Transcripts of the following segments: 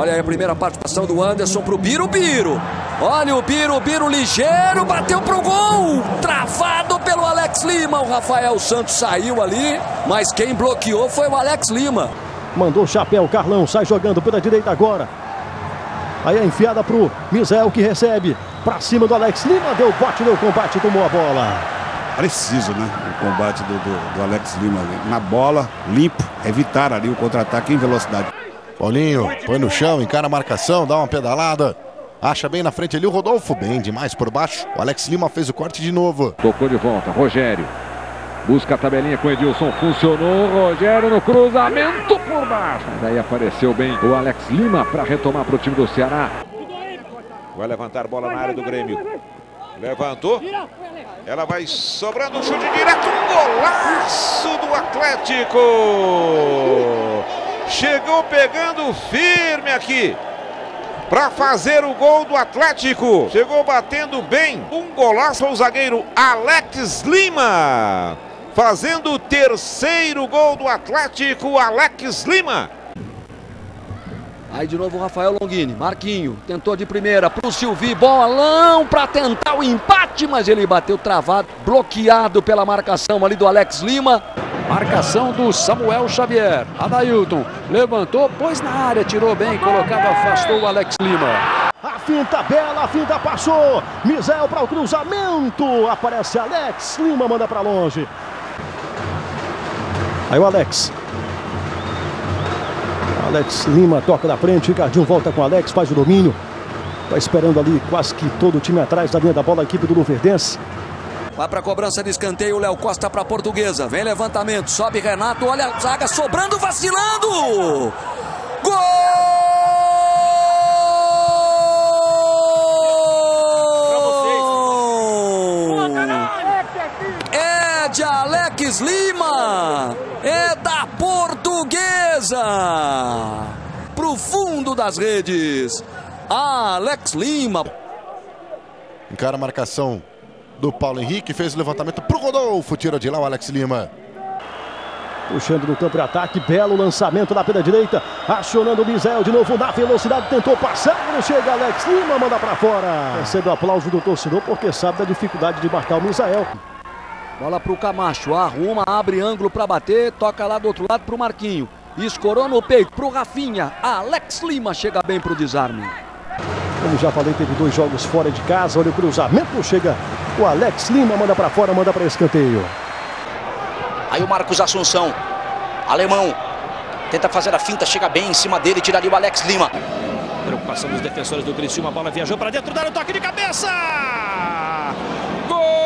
Olha aí a primeira participação do Anderson pro Biro Biro. Olha o Biro, Biro ligeiro, bateu pro gol. Travado pelo Alex Lima. O Rafael Santos saiu ali, mas quem bloqueou foi o Alex Lima. Mandou o chapéu, Carlão sai jogando pela direita agora. Aí a enfiada pro Misael que recebe. Pra cima do Alex Lima, deu bote, deu combate, tomou a bola. Preciso, né? O combate do, do, do Alex Lima ali. Na bola, limpo, evitar ali o contra-ataque em velocidade. Paulinho põe no chão, encara a marcação, dá uma pedalada. Acha bem na frente ali o Rodolfo, bem demais por baixo. O Alex Lima fez o corte de novo. Tocou de volta, Rogério. Busca a tabelinha com o Edilson, funcionou. Rogério no cruzamento por baixo. Daí apareceu bem o Alex Lima para retomar para o time do Ceará. Vai levantar bola na área do Grêmio. Levantou. Ela vai sobrando um chute direto. Um golaço do Atlético. Chegou pegando firme aqui. Para fazer o gol do Atlético. Chegou batendo bem. Um golaço ao zagueiro Alex Lima. Fazendo o terceiro gol do Atlético, Alex Lima. Aí de novo o Rafael Longini, Marquinho, tentou de primeira pro Silvi, bolão para tentar o empate, mas ele bateu travado, bloqueado pela marcação ali do Alex Lima. Marcação do Samuel Xavier. Adailton levantou, pôs na área, tirou bem, colocado, afastou o Alex Lima. A finta bela, a finta passou. Misael para o cruzamento. Aparece Alex Lima, manda para longe. Aí o Alex. Alex Lima toca da frente, Ricardinho volta com Alex, faz o domínio. Está esperando ali quase que todo o time atrás da linha da bola, a equipe do Luverdense. Vai para cobrança de escanteio, Léo Costa para Portuguesa. Vem levantamento, sobe Renato, olha a zaga sobrando, vacilando. Gol! É de Alex Lima, é da Portuguesa. Pro fundo das redes, Alex Lima. Encara a marcação do Paulo Henrique, fez o levantamento pro Rodolfo, tira de lá o Alex Lima. Puxando no campo de ataque, belo lançamento lá pela direita, acionando o Misael de novo na velocidade, tentou passar, não chega Alex Lima, manda para fora. Recebe o aplauso do torcedor porque sabe da dificuldade de marcar o Misael. Bola pro Camacho, arruma, abre ângulo para bater, toca lá do outro lado pro Marquinho. Escorou no peito pro Rafinha, Alex Lima chega bem pro desarme. Como já falei, teve dois jogos fora de casa, olha o cruzamento, chega o Alex Lima, manda para fora, manda para escanteio. Aí o Marcos Assunção, alemão, tenta fazer a finta, chega bem em cima dele, tira ali o Alex Lima. Preocupação dos defensores do Criciúma, a bola viajou para dentro, dá o toque de cabeça! Gol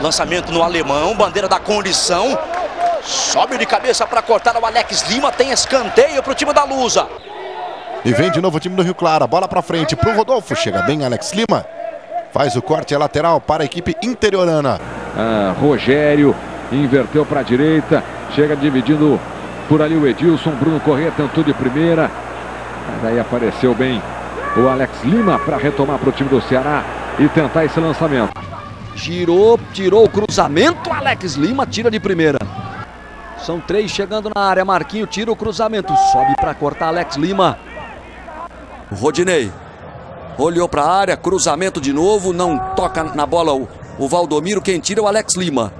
Lançamento no alemão, bandeira da condição. Sobe de cabeça para cortar o Alex Lima. Tem escanteio para o time da Lusa. E vem de novo o time do Rio Claro. Bola para frente para o Rodolfo. Chega bem Alex Lima. Faz o corte lateral para a equipe interiorana. Ah, Rogério inverteu para a direita. Chega dividindo por ali o Edilson. Bruno Corrêa tentou de primeira. Mas aí apareceu bem o Alex Lima para retomar para o time do Ceará e tentar esse lançamento. Girou, tirou o cruzamento. Alex Lima tira de primeira. São três chegando na área. Marquinho tira o cruzamento. Sobe para cortar Alex Lima. Rodinei. Olhou para a área. Cruzamento de novo. Não toca na bola o, o Valdomiro. Quem tira é o Alex Lima.